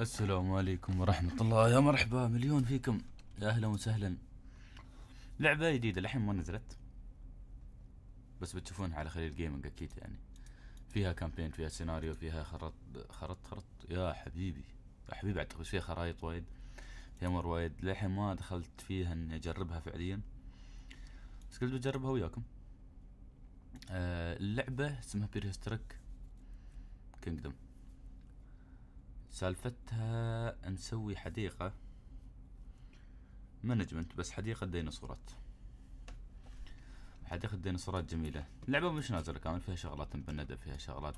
السلام عليكم ورحمة الله. يا مرحبا مليون فيكم. يا أهلا وسهلا. لعبة جديدة الحين ما نزلت. بس بتشوفونها على خليل Gaming أكيد يعني. فيها campaign فيها سيناريو فيها خرط خرط خرط. يا حبيبي يا حبيبي أعتقد فيها خرايط وايد. فيها أمور وايد. للحين ما دخلت فيها إني أجربها فعليا. بس قلت بجربها وياكم. آه اللعبة اسمها Prehistoric Kingdom سالفتها نسوي حديقة management بس حديقة ديناصورات حديقة ديناصورات جميلة. اللعبة مش نازلة كامل فيها شغلات مبندة فيها شغلات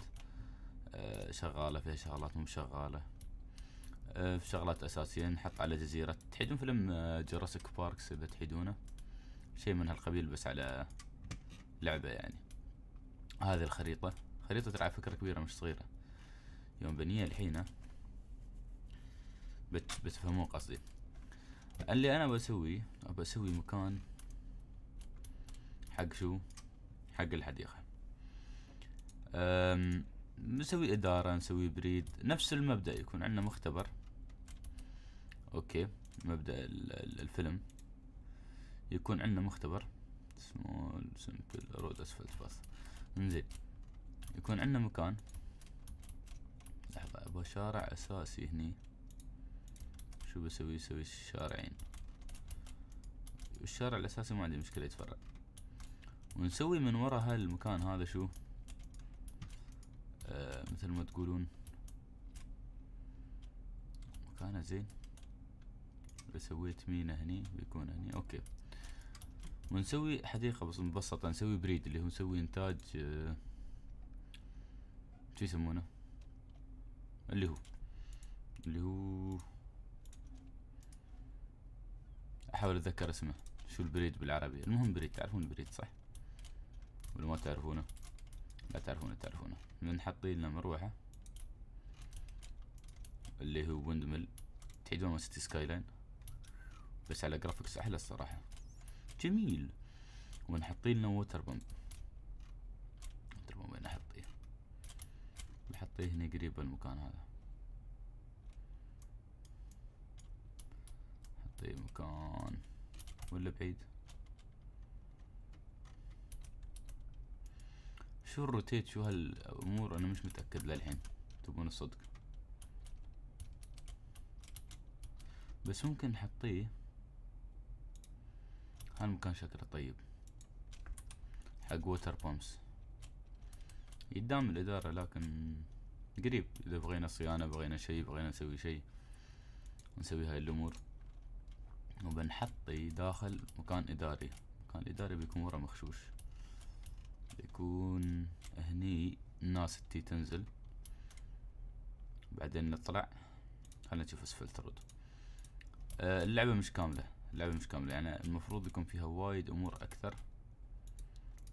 آه، شغالة فيها شغلات مو شغالة. آه، في شغلات أساسية نحط على جزيرة. تحيدون فيلم Jurassic Park إذا تحيدونه. شيء من هالقبيل بس على لعبة يعني. هذه الخريطة. خريطة ترى فكرة كبيرة مش صغيرة. يوم بنية الحين بت بتفهمون قصدي. اللي أنا بسوي ابى أسوي مكان حق شو؟ حق الحديقة. أم نسوي إدارة نسوي بريد نفس المبدأ يكون عندنا مختبر. أوكي مبدأ الفيلم. يكون عندنا مختبر. small simple road asphalt path إنزين. يكون عندنا مكان. لحظة أبغى شارع أساسي هني. شو بسوي؟ أسوي الشارعين. الشارع الأساسي ما عندي مشكلة يتفرع. ونسوي من ورا هالمكان هذا شو؟ آه مثل ما تقولون. مكانه زين. إذا سويت مينا هني بيكون هني. okay. ونسوي حديقة بس مبسطة. نسوي breed اللي هو نسوي إنتاج آه شو يسمونه؟ اللي هو. اللي هو أحاول أتذكر اسمه. شو ال breed بالعربي المهم breed تعرفون البريد صح؟ ولا ما تعرفونه؟ لا تعرفونه تعرفونه. نحط لنا مروحة اللي هو windmill. تحيدون City Skyline بس على graphics أحلى الصراحة. جميل. ونحط لنا water pump water pump وين احطيه بحطيه هنا قريب المكان هذا. طيب مكان؟ ولا بعيد؟ شو ال rotate؟ شو هالأمور؟ أنا مش متأكد للحين تبون الصدق. بس ممكن نحطيه. هالمكان شكله طيب. حق water pumps قدام الإدارة لكن قريب. إذا بغينا صيانة بغينا شي بغينا نسوي شي نسوي هاي الأمور. وبنحطي داخل مكان إداري. مكان إداري بيكون ورا مخشوش. بيكون هني الناس تي تنزل. بعدين نطلع. خلنا نشوف asphalt road آه اللعبة مش كاملة. اللعبة مش كاملة. يعني المفروض يكون فيها وايد أمور أكثر.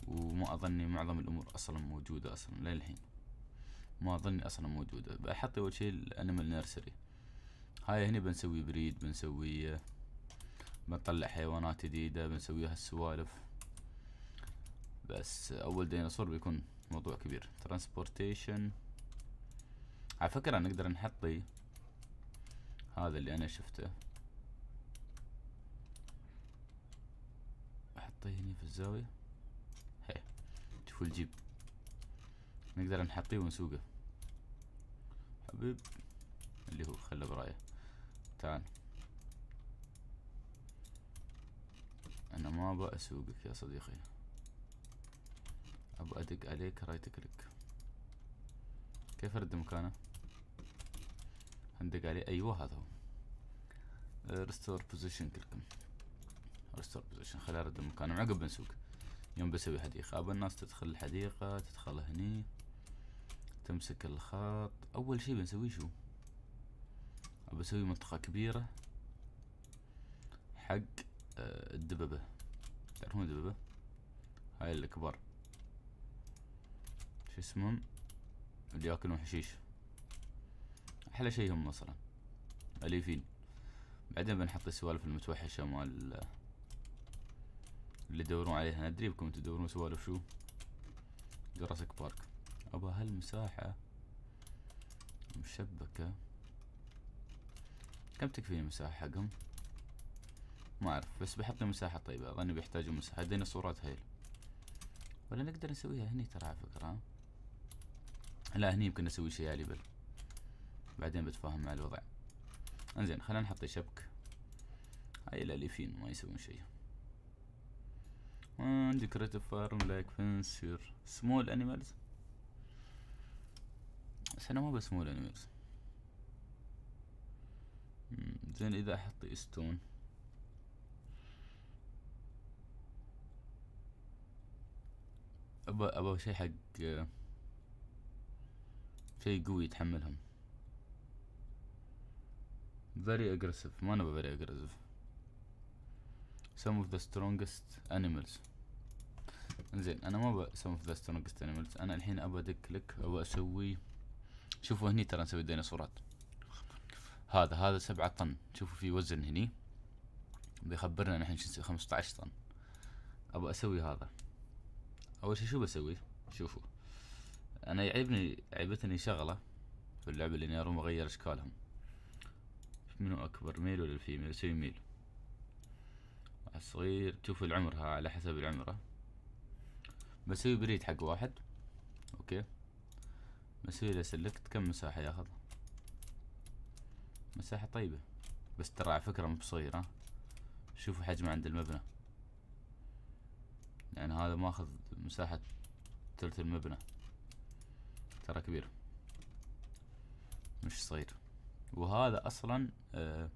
وما أظني معظم الأمور أصلا موجودة أصلا للحين. ما أظني أصلا موجودة. بحط أول شي ال animal nursery. هاي هني بنسوي breed بنسوي بنطلع حيوانات جديدة بنسوي هالسوالف بس أول ديناصور بيكون موضوع كبير. ترانسبورتيشن على فكرة نقدر نحطي هذا اللي أنا شفته. أحطيه هني في الزاوية. هي. شوفوا الجيب. نقدر نحطيه ونسوقه. حبيب. اللي هو خله برأيه. تعال. أنا ما أبغى أسوقك يا صديقي. أبغى أدق عليك right click كيف ارد مكانه؟ هندق عليه أيوه هذا هو. restore position كلكم restore position خلي أرد مكانه. عقب بنسوق. يوم بسوي حديقة. ابى الناس تدخل الحديقة تدخل هني. تمسك الخط. أول شي بنسويه شو؟ ابى أسوي منطقة كبيرة. حق. الدببة. تعرفون الدببة؟ هاي الكبار شو اسمهم؟ اللي ياكلون حشيش. أحلى شي هم أصلا. أليفين. بعدين بنحط السوالف المتوحشة مال اللي تدورون عليها. ندري بكم تدورون سوالف شو؟ جراسك بارك. أبا هالمساحة مشبكة. كم تكفيني المساحة حقهم؟ ما أعرف بس بحط لي مساحة طيبة أظني بيحتاجوا مساحة. ديناصورات هيل. ولا نقدر نسويها هني ترى على فكرة ها؟ لا هني يمكن نسوي شيء علي بل بعدين بتفاهم مع الوضع. انزين خلينا نحط شبك. هاي الاليفين ما يسوون شيء. عندي كريتيف فارم لايك فنسير سمول انيمالز بس أنا ما بسمول انيمالز زين إذا أحط ستون ابى ابى شي حق شي قوي يتحملهم. Very aggressive. ما نبغى very aggressive. Some of the strongest animals. انزين أنا ما أبغى some of the strongest animals. أنا الحين أبغى أدق كليك أبغى أسوي شوفوا هني ترى نسوي ديناصورات هذا هذا سبعة طن. شوفوا في وزن هني. بيخبرنا نحن خمسة عشر طن. أبغى أسوي هذا. أول شي شو بسوي؟ شوفوا. أنا يعيبني عيبتني شغلة في اللعبة اللي اني اروم أغير أشكالهم. منو أكبر male ولا ال female أسوي male الصغير تشوفوا العمر ها على حسب العمره بسوي breed حق واحد. okay. بسوي له select كم مساحة ياخذ؟ مساحة طيبة. بس ترى على فكرة مو بصغير ها. شوفوا حجمه عند المبنى. يعني هذا ماخذ مساحة ثلث المبنى. ترى كبير. مش صغير. وهذا أصلا آه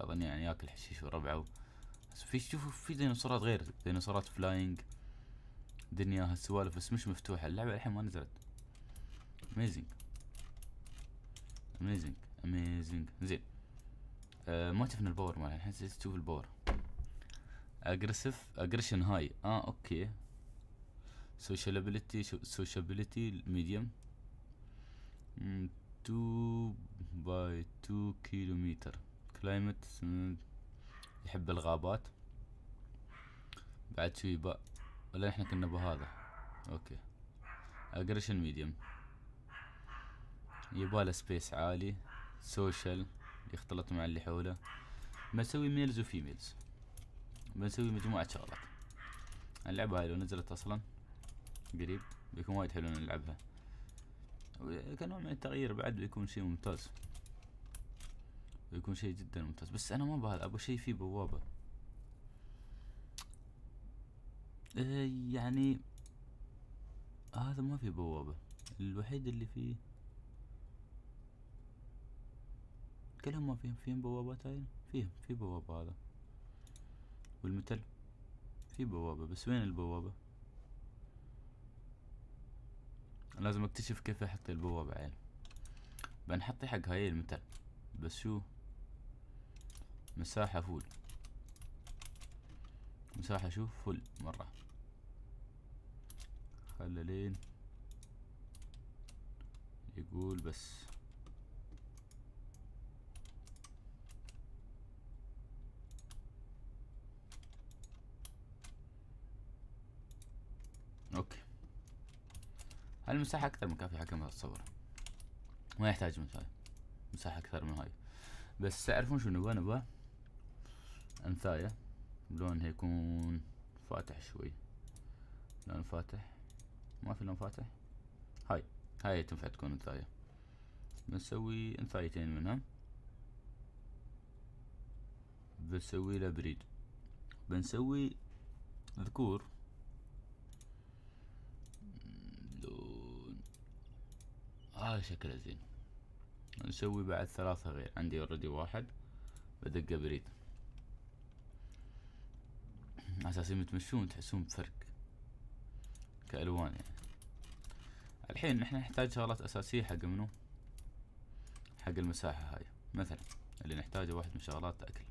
أظن يعني ياكل حشيش وربعة بس في شوفوا في ديناصورات غير. ديناصورات flying. دنيا هالسوالف بس مش مفتوحة. اللعبة الحين ما نزلت. amazing amazing amazing زين. آه ما شفنا ال power مالها. الحين تشوف الباور. aggressive aggression هاي آه okay sociability sociability medium 2 by 2 كيلومتر climate يحب الغابات. بعد شوي بقى. ولا إحنا كنا بهذا. okay aggression medium يباله space عالي. social يختلط مع اللي حوله. بنسوي males و females بنسوي مجموعة شغلات. اللعبة هاي لو نزلت أصلا. قريب. بيكون وايد حلو نلعبها. كنوع من التغيير بعد بيكون شيء ممتاز. بيكون شيء جدا ممتاز. بس أنا ما بهذا. أبغى شيء فيه بوابة. إيه، يعني هذا ما فيه بوابة. الوحيد اللي فيه كلهم ما فيهم. فيهم بوابات هاي؟ فيهم. في بوابة هذا. والمتل في بوابة بس وين البوابة؟ لازم أكتشف كيف أحط البوابة عيل. بنحطي حق هاي المتل بس شو؟ مساحة فول. مساحة شوف فل مرة. خلى لين يقول بس. أوكي. المساحة أكثر من كافية حق ما تتصور ما يحتاج مساحة. مساحة أكثر من هاي. بس تعرفون شو نبغى؟ نبغى انثاية لونها يكون فاتح شوي. لون فاتح. ما في لون فاتح؟ هاي. هاي تنفع تكون انثاية بنسوي أنثايتين منها. بنسوي له breed. بنسوي ذكور. هذا شكله زين. نسوي بعد ثلاثة غير. عندي already واحد. بدقه breed. أساسا يتمشون تحسون بفرق. كألوان يعني. الحين نحن نحتاج شغلات أساسية حق منو؟ حق المساحة هاي. مثلا اللي نحتاجه واحد من شغلات أكل.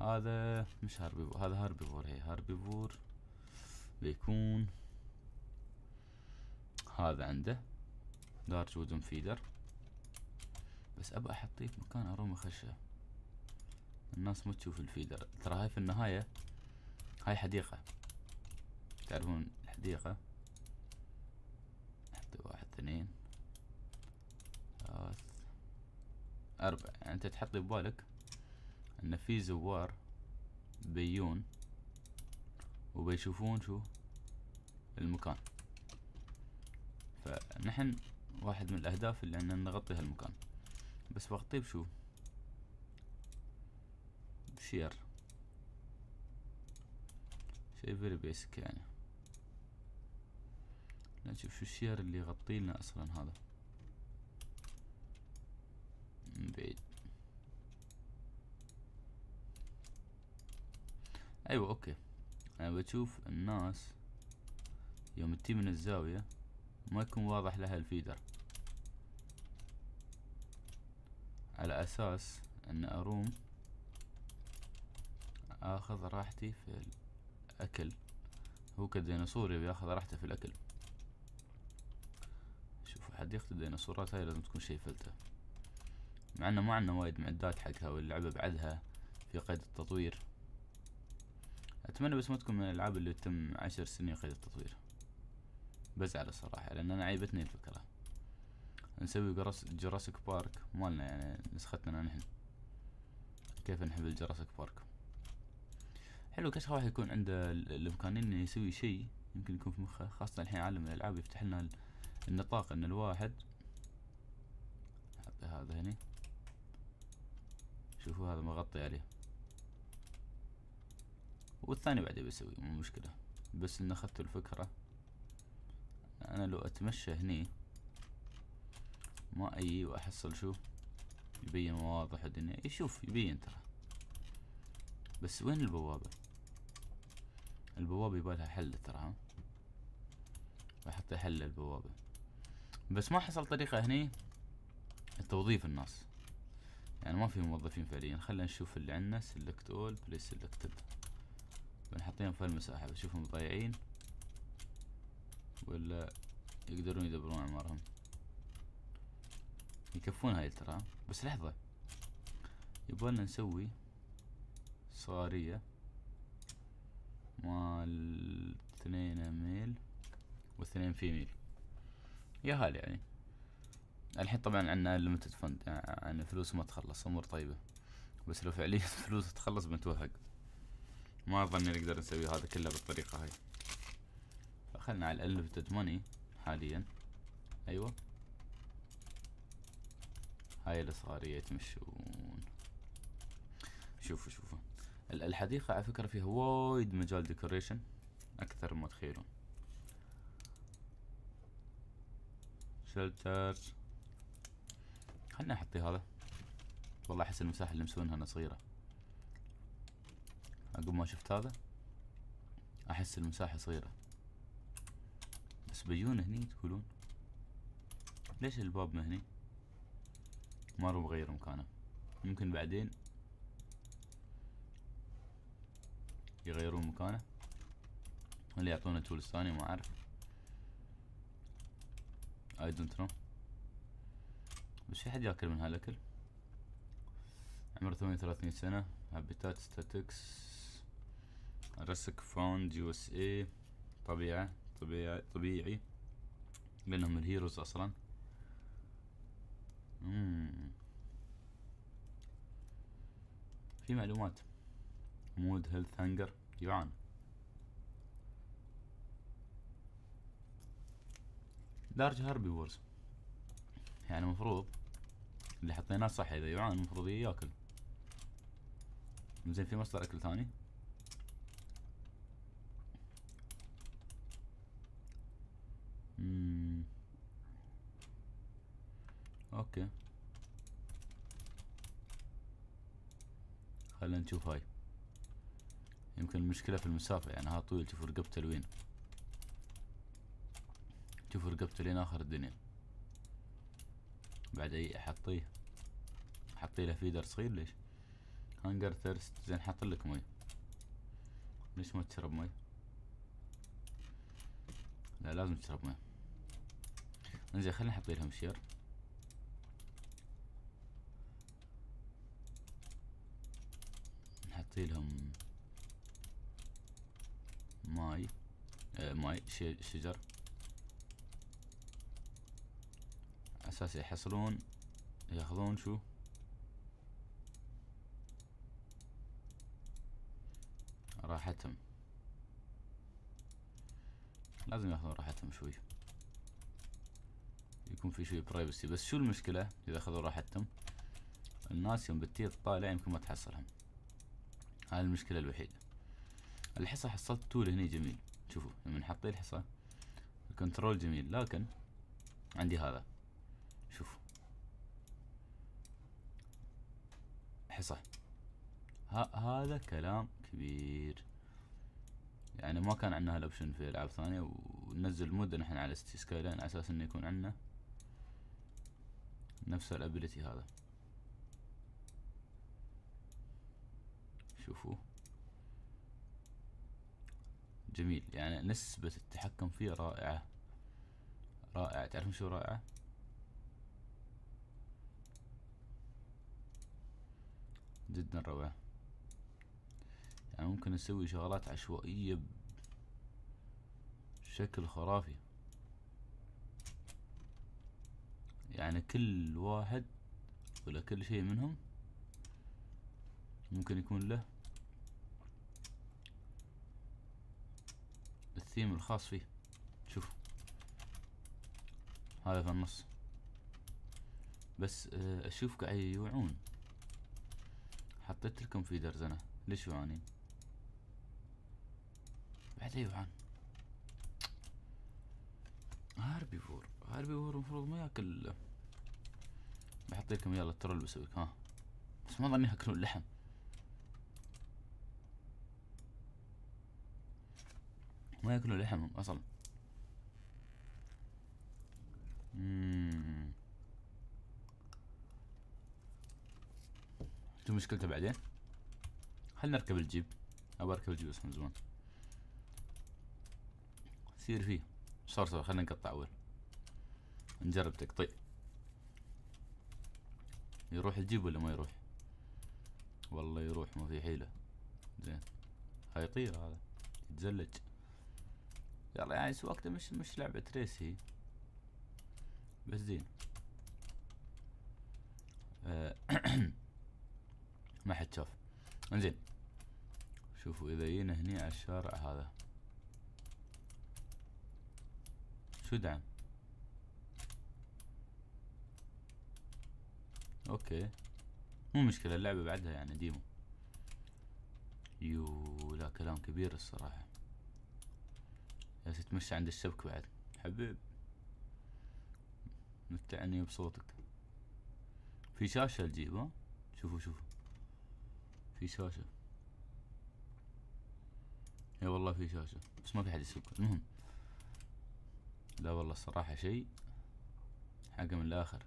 هذا مش herbivore هذا herbivore هي herbivore بيكون هذا عنده. large wooden feeder. بس ابى احطيه في مكان أروم خشه الناس ما تشوف الفيدر. ترى هاي في النهاية هاي حديقة. تعرفون الحديقة؟ نحط واحد اثنين ثلاث أربع. يعني أنت تحط ببالك أن في زوار بيون وبيشوفون شو؟ المكان. فنحن واحد من الأهداف اللي أن نغطي هالمكان. بس بغطيه بشو؟ بشير. شي very basic يعني. نشوف شو الشير اللي يغطي لنا أصلا هذا. من بعيد. أيوه okay. أنا بشوف الناس يوم تجي من الزاوية ما يكون واضح لها الفيدر. على أساس أن أروم آخذ راحتي في الأكل. هو كديناصور يبي ياخذ راحته في الأكل. شوفوا حد يقتل الديناصورات هاي لازم تكون شي فلتة مع إنه ما عندنا وايد معدات حقها واللعبة بعدها في قيد التطوير. أتمنى بس ما تكون من الألعاب اللي تم عشر سنين قيد التطوير. بزعل الصراحة لأن أنا عيبتني الفكرة. نسوي جراسيك بارك مالنا يعني نسختنا نحن. كيف نحب الجراسيك بارك؟ حلو كش واحد يكون عنده الامكانية إنه يسوي شيء يمكن يكون في مخه خاصة الحين عالم الألعاب يفتح لنا النطاق إن الواحد حط هذا هني. شوفوا هذا مغطي عليه. والثاني بعد بيسوي مو مشكلة. بس ان أخذت الفكرة. أنا لو أتمشى هني ما أي وأحصل شو؟ يبين واضح الدنيا. يشوف يبين ترى. بس وين البوابة؟ البوابة يبالها حل ترى ها؟ بحط حل البوابة بس ما حصل طريقة هني توظيف الناس. يعني ما في موظفين فعليا. خلينا نشوف اللي عندنا سلكت اول بليس سلكتد بنحطيهم في المساحة بشوفهم ضايعين. ولا يقدرون يدبرون أعمارهم. يكفون هاي ترى. بس لحظة. يبغالنا نسوي صارية مال اثنين ميل واثنين فيميل يا هال يعني. الحين طبعا عندنا unlimited fund يعني فلوس ما تخلص أمور طيبة. بس لو فعليا فلوس تخلص بنتوهق. ما أظن نقدر نسوي هذا كله بالطريقة هاي. فخلنا على ال unlimited money حاليا. أيوه. هاي الصغارية يتمشون. شوفوا شوفوا. الحديقة على فكرة فيها وايد مجال decoration. أكثر ما تخيلون. شلتر. خلنا نحطي هذا. والله أحس المساحة اللي مسوينها هنا صغيرة. عقب ما شفت هذا أحس المساحة صغيرة. بس بيون هني تقولون ليش الباب مهني ما رو بغير مكانه. يمكن بعدين يغيرون مكانه. ولا يعطونا tools ثانية ما أعرف. I don't know بس في حد ياكل من هالأكل؟ عمره ثمانية وثلاثين سنة. habitat statistics risk found USA طبيعة. طبيعي طبيعي. لانهم ال herbivores أصلا. مم. في معلومات. mode health hunger large herbivores يعني المفروض اللي حطيناه صح إذا يعان المفروض ياكل. زين في مصدر أكل ثاني؟ okay. خلينا نشوف هاي. يمكن المشكلة في المسافة يعني ها طويل. شوفوا رقبته لوين. شوفوا رقبته لين آخر الدنيا. بعد أي أحطيه؟ احطي له feeder صغير ليش؟ hunger thirst. زين حط لك مي. ليش ما تشرب مي؟ لا لازم تشرب مي. إنزين خلينا نحط لهم شير. نعطي لهم ماي آه ماي شجر. أساس يحصلون يأخذون شو؟ راحتهم. لازم يأخذون راحتهم شوي. يكون في شوي privacy بس شو المشكلة إذا أخذوا راحتهم؟ الناس يوم بتطالع يمكن ما تحصلهم. هاي المشكلة الوحيدة. الحصى حصلت tool هني جميل. شوفوا لما حطيت الحصى ال control جميل لكن عندي هذا. شوفوا. حصى هذا كلام كبير. يعني ما كان عندنا هال option في ألعاب ثانية وننزل mod نحن على City Skylines على أساس إنه يكون عندنا نفس ال ability هذا. شوفوا جميل. يعني نسبة التحكم فيه رائعة. رائعة. تعرفون شو رائعة؟ جدا روعة. يعني ممكن نسوي شغلات عشوائية بشكل خرافي. يعني كل واحد ولا كل شيء منهم ممكن يكون له الثيم الخاص فيه. شوف. هذا في النص. بس آه، أشوف قاعد يوعون. حطيت لكم في درزنة ليش يوعانين بعد يوعان هاربي فور هاربي فور المفروض ما ياكل. بحط لكم يلا الترول بسويك. ها. بس ما ظني ياكلون لحم. ما ياكلوا لحمهم أصلا. شو مشكلته بعدين. خلنا نركب الجيب. ابى أركب الجيب من زمان. سير فيه. صار صار خلنا نقطع أول. نجرب تقطيع. يروح الجيب ولا ما يروح؟ والله يروح ما في حيلة. زين. هاي يطير هذا. يتزلج. يلا يعني وقته مش مش لعبة ريسي بس زين. آه، ما حد شاف. انزين. شوفوا إذا جينا هني على الشارع هذا. شو دعم؟ okay. مو مشكلة اللعبة بعدها يعني demo. يلا كلام كبير الصراحة. يا تتمشى عند الشبك بعد. حبيب. متعني بصوتك. في شاشة الجيب ها؟ شوفوا شوفوا. في شاشة. إي والله في شاشة بس ما في حد يسوق المهم. لا والله الصراحة شيء. حاجة من الآخر.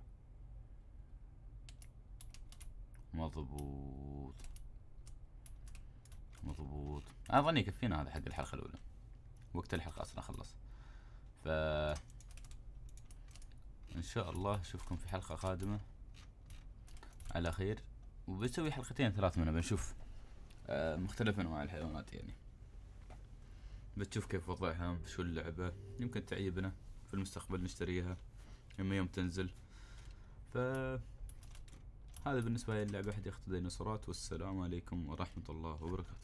مضبوط. مضبوط. أظن يكفينا هذا حق الحلقة الأولى. وقت الحلقة أصلا خلص ف إن شاء الله أشوفكم في حلقة قادمة. على خير. وبسوي حلقتين ثلاث منها بنشوف آه، مختلف أنواع الحيوانات يعني. بتشوف كيف وضعها شو اللعبة. يمكن تعجبنا في المستقبل نشتريها. لما يوم تنزل. ف هذا بالنسبة لي اللعبة حديقة الديناصورات والسلام عليكم ورحمة الله وبركاته.